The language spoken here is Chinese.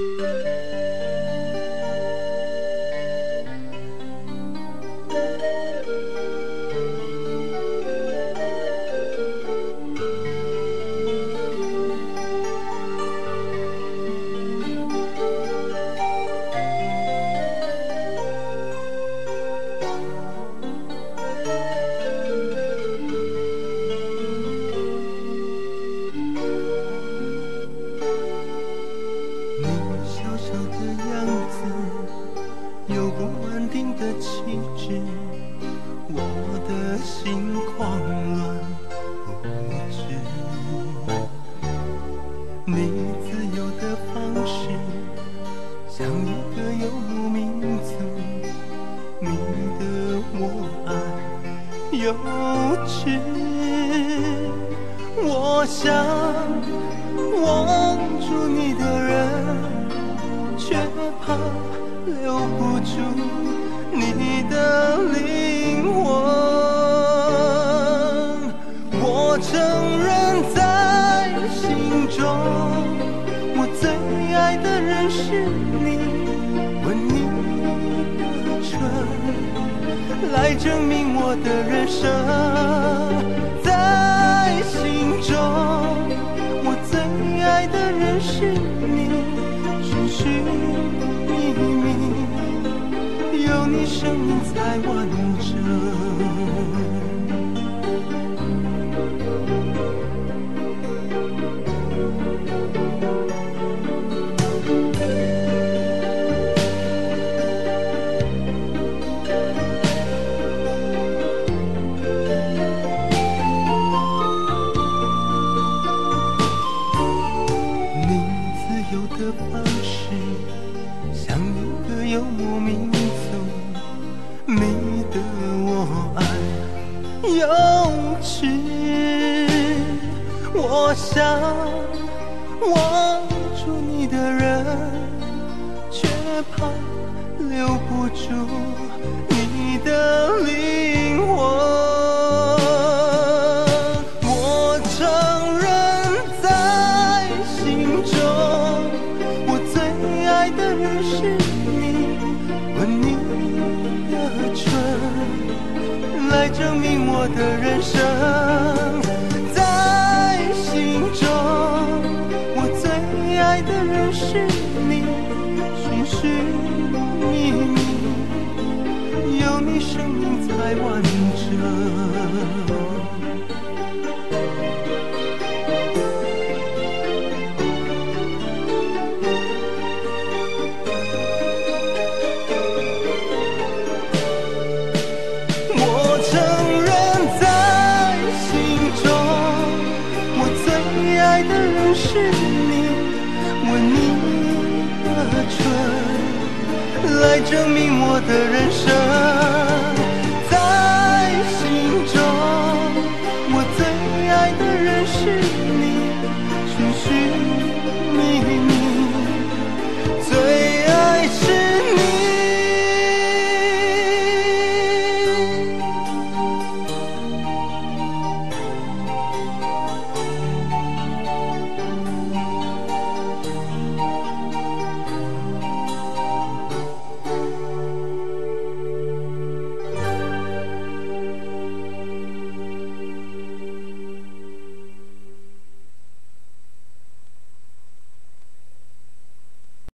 你的气质，我的心狂乱不知。你自由的方式，像一个游牧民族，你的我爱幼稚。我想握住你的人，却怕留不住你的灵魂。我承认在心中，我最爱的人是你，吻你的唇，来证明我的人生。在心中，我最爱的人是你，寻寻，生命才完整。你自由的方式，像一个游牧民幼稚。我想握住你的人，却怕留不住你的脸来证明我的人生。在心中，我最爱的人是你，寻寻觅觅，有你生命才完整。是你，吻你的唇，来证明我的人生。